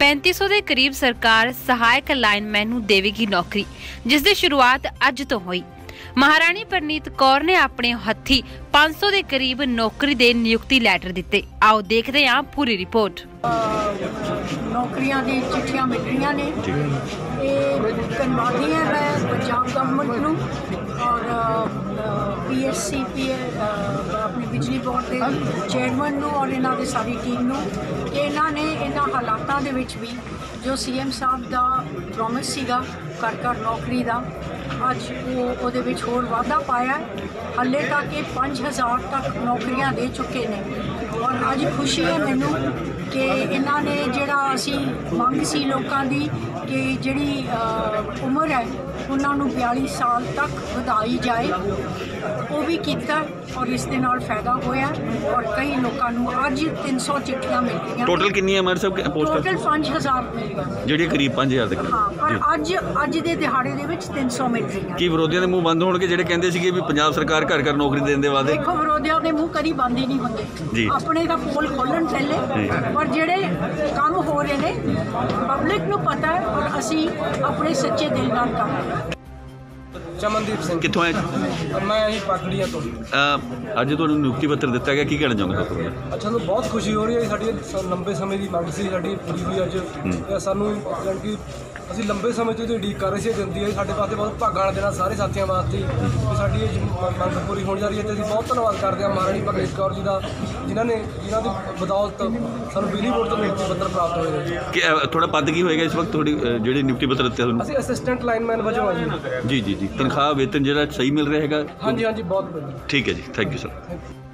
3500 ਦੇ ਕਰੀਬ ਸਰਕਾਰ ਸਹਾਇਕ ਲਾਈਨਮੈਨ ਨੂੰ ਦੇਵੇਗੀ ਨੌਕਰੀ ਜਿਸ ਦੀ ਸ਼ੁਰੂਆਤ ਅੱਜ ਤੋਂ ਹੋਈ। ਮਹਾਰਾਣੀ ਪ੍ਰਨੀਤ ਕੌਰ ਨੇ ਆਪਣੇ ਹੱਥੀ 500 ਦੇ ਕਰੀਬ ਨੌਕਰੀ ਦੇ ਨਿਯੁਕਤੀ ਲੈਟਰ ਦਿੱਤੇ। ਆਓ ਦੇਖਦੇ ਹਾਂ ਪੂਰੀ ਰਿਪੋਰਟ। ਨੌਕਰੀਆਂ ਦੀ ਚਿੱਠੀਆਂ ਮਿਲ ਰਹੀਆਂ ਨੇ। ਇਹ ਧੰਨਵਾਦੀ ਹਾਂ ਪੰਜਾਬ ਗਵਰਨਮੈਂਟ ਨੂੰ। ਔਰ ਪੀਐਸਸੀ ਪੀ ਆਪਣੇ ਬਿਜਲੀ ਬੋਰਡ ਦੇ ਚੇਅਰਮੈਨ ਨੂੰ ਔਰ ਇਹਨਾਂ ਦੀ ਸਾਰੀ ਟੀਮ ਨੂੰ ਕਿ ਇਹਨਾਂ ਨੇ ਇਹਨਾਂ ਹਾਲਾਤਾਂ ਦੇ ਵਿੱਚ ਵੀ ਜੋ ਸੀਐਮ ਸਾਹਿਬ ਦਾ ਪ੍ਰੋਮਿਸ ਸੀਗਾ ਘਰ ਘਰ ਨੌਕਰੀ ਦਾ, ਅੱਜ ਉਹ ਉਹਦੇ ਵਿੱਚ ਹੋਰ ਵਾਧਾ ਪਾਇਆ ਹੈ। ਹਾਲੇ ਤੱਕ ਇਹ 5000 ਤੱਕ ਨੌਕਰੀਆਂ ਦੇ ਚੁੱਕੇ ਨੇ ਔਰ ਅੱਜ ਖੁਸ਼ੀ ਹੈ ਮੈਨੂੰ ਕਿ ਇਹਨਾਂ ਨੇ ਜਿਹੜਾ ਅਸੀਂ ਮੰਗ ਸੀ ਲੋਕਾਂ ਦੀ ਕਿ ਜਿਹੜੀ ਉਮਰ ਹੈ ਉਹਨਾਂ ਨੂੰ 42 ਸਾਲ ਤੱਕ ਵਧਾਈ ਜਾਏ। ਉਹ ਵੀ ਕੀਤਾ ਔਰ ਇਸ ਦੇ ਨਾਲ ਫਾਇਦਾ ਹੋਇਆ ਔਰ ਕਈ ਲੋਕਾਂ ਨੂੰ ਅੱਜ 300 ਚਿੱਠੀਆਂ ਮਿਲ ਰਹੀਆਂ ਟੋਟਲ ਕਿੰਨੀ ਹੈ ਮੈਡਮ ਸਾਹਿਬ? ਪੋਸਟ ਟੋਟਲ 5000 ਮਿਲ ਗਈਆਂ ਜਿਹੜੀ ਕਰੀਬ 5000 ਤੱਕ। ਹਾਂ ਪਰ ਅੱਜ ਅੱਜ ਦੇ ਦਿਹਾੜੇ ਦੇ ਵਿੱਚ 300 ਮਿਲ ਰਹੀਆਂ। ਕੀ ਵਿਰੋਧੀਆਂ ਦੇ ਮੂੰਹ ਬੰਦ ਹੋਣਗੇ? ਜਿਹੜੇ ਕਹਿੰਦੇ ਸੀਗੇ ਵੀ ਪੰਜਾਬ ਸਰਕਾਰ ਘਰ ਘਰ ਨੌਕਰੀ ਦੇਣ ਦੇ ਵਾਅਦੇ। ਦੇਖੋ ਵਿਰੋਧੀਆਂ ਦੇ ਮੂੰਹ ਕਦੀ ਬੰਦ ਹੀ ਨਹੀਂ ਹੁੰਦੇ। ਆਪਣੇ ਦਾ ਪੋਲ ਖੋਲਣ ਪਹਿਲੇ। ਪਰ ਜਿਹੜੇ ਕੰਮ ਹੋ ਰਹੇ ਨੇ ਪਬਲਿਕ ਨੂੰ ਪਤਾ ਹੈ ਔਰ ਅਸੀਂ ਆਪਣੇ ਸੱਚੇ ਦਿਲ ਨਾਲ ਕਰ ਰਹੇ ਹਾਂ ਚਮਨਦੀਪ ਸਿੰਘ। ਕਿੱਥੋਂ ਆਏ? ਜੀ? ਮੈਂ ਇਹੀ ਪਕੜੀਆਂ ਤੋਂ। ਅਹ ਅੱਜ ਤੁਹਾਨੂੰ ਨਿਯੁਕਤੀ ਪੱਤਰ ਦਿੱਤਾ ਗਿਆ ਕੀ ਕਹਿਣਾ ਚਾਹੁੰਦੇ ਹੋ ਤੁਸੀਂ? ਅੱਛਾ ਨੂੰ ਬਹੁਤ ਖੁਸ਼ੀ ਹੋ ਰਹੀ ਹੈ ਸਾਡੀ ਸ- ਲੰਬੇ ਸਮੇਂ ਦੀ ਮੰਗ ਸੀ ਸਾਡੀ ਪੂਰੀ ਹੋਈ ਅੱਜ। ਤੇ ਸਾਨੂੰ ਜਾਣੀ ਕਿ ਅਸੀਂ ਲੰਬੇ ਸਮੇਂ ਤੋਂ ਉਡੀਕ ਕਰ ਰਹੇ ਸੀ ਦਿੰਦੀ ਹੈ ਸਾਡੇ ਵਾਸਤੇ ਬਹੁਤ ਭਾਗਾਂ ਵਾਲਾ ਦਿਨ ਆ ਸਾਰੇ ਸਾਥੀਆਂ ਵਾਸਤੇ। ਕਿ ਸਾਡੀ ਇਹ ਮ- ਮੰਗ ਪੂਰੀ ਹੋਣ ਜਾ ਰਹੀ ਹੈ ਤੇ ਅਸੀਂ ਬਹੁਤ ਧੰਨਵਾਦ ਕਰਦੇ ਹਾਂ ਮਹਾਰਾਣੀ ਭਗਤ ਕੌਰ ਜੀ ਦਾ ਜਿਨ੍ਹਾਂ ਨੇ ਜਿਨ੍ਹਾਂ ਦੀ ਬਦੌਲਤ ਸਾਨੂੰ ਬਿਜਲੀ ਬੋਰਡ ਤੋਂ ਨਿਯੁਕਤੀ ਪੱਤਰ ਪ੍ਰਾਪਤ ਹੋਏ ਨੇ। ਕਿ ਅਹ, ਤੁਹਾਡਾ ਪਦ ਕੀ ਹੋਏਗਾ ਇਸ ਵਕਤ? ਤੁਹਾਡੀ ਅਹ, ਜਿਹੜੇ ਨਿਯੁਕਤੀ ਪੱਤਰ ਦਿੱਤੇ ਤੁਹਾਨੂੰ? ਅਸੀਂ ਅਸਿਸਟੈਂਟ ਲਾਈਨਮੈਨ ਵਜੋਂ ਆ ਜੀ। ਜੀ ਜੀ ਜੀ ਤਨਖਾਹ ਵੇਤਨ ਜਿਹੜਾ ਸਹੀ ਮਿਲ ਰਿਹਾ ਹੈਗਾ ਹਾਂਜੀ ਹਾਂਜੀ ਬਹੁਤ ਵਧੀਆ ਠੀਕ ਹੈ ਜੀ ਥੈਂਕ ਯੂ ਸਰ.